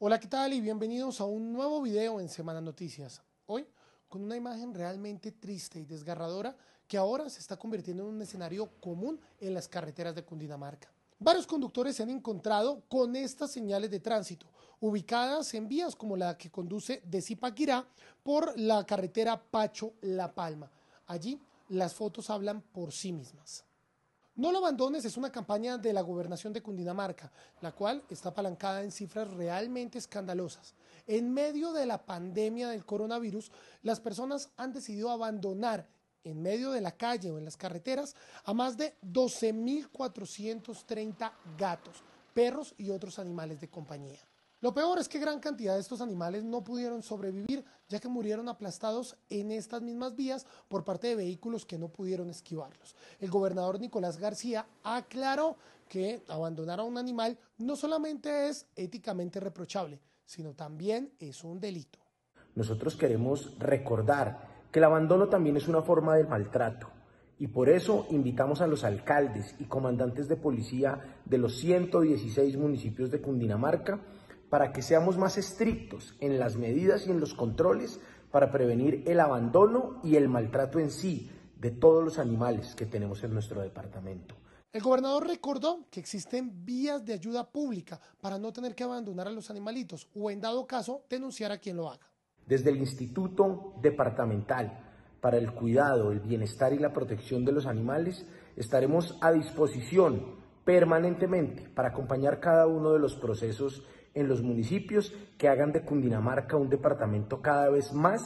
Hola, ¿qué tal? Y bienvenidos a un nuevo video en Semana Noticias. Hoy con una imagen realmente triste y desgarradora que ahora se está convirtiendo en un escenario común en las carreteras de Cundinamarca. Varios conductores se han encontrado con estas señales de tránsito, ubicadas en vías como la que conduce de Zipaquirá por la carretera Pacho-La Palma. Allí las fotos hablan por sí mismas. No lo abandones es una campaña de la gobernación de Cundinamarca, la cual está apalancada en cifras realmente escandalosas. En medio de la pandemia del coronavirus, las personas han decidido abandonar en medio de la calle o en las carreteras a más de 12.430 gatos, perros y otros animales de compañía. Lo peor es que gran cantidad de estos animales no pudieron sobrevivir, ya que murieron aplastados en estas mismas vías por parte de vehículos que no pudieron esquivarlos. El gobernador Nicolás García aclaró que abandonar a un animal no solamente es éticamente reprochable, sino también es un delito. Nosotros queremos recordar que el abandono también es una forma de maltrato. Y por eso invitamos a los alcaldes y comandantes de policía de los 116 municipios de Cundinamarca para que seamos más estrictos en las medidas y en los controles para prevenir el abandono y el maltrato en sí de todos los animales que tenemos en nuestro departamento. El gobernador recordó que existen vías de ayuda pública para no tener que abandonar a los animalitos o en dado caso denunciar a quien lo haga. Desde el Instituto Departamental para el Cuidado, el Bienestar y la Protección de los Animales estaremos a disposición permanentemente para acompañar cada uno de los procesos en los municipios que hagan de Cundinamarca un departamento cada vez más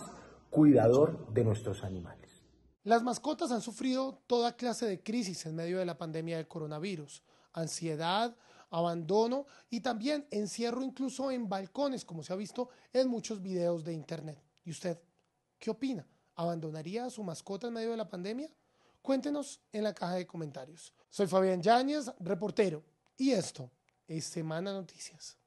cuidador de nuestros animales. Las mascotas han sufrido toda clase de crisis en medio de la pandemia del coronavirus, ansiedad, abandono y también encierro incluso en balcones, como se ha visto en muchos videos de internet. ¿Y usted qué opina? ¿Abandonaría a su mascota en medio de la pandemia? Cuéntenos en la caja de comentarios. Soy Fabián Yáñez, reportero, y esto es Semana Noticias.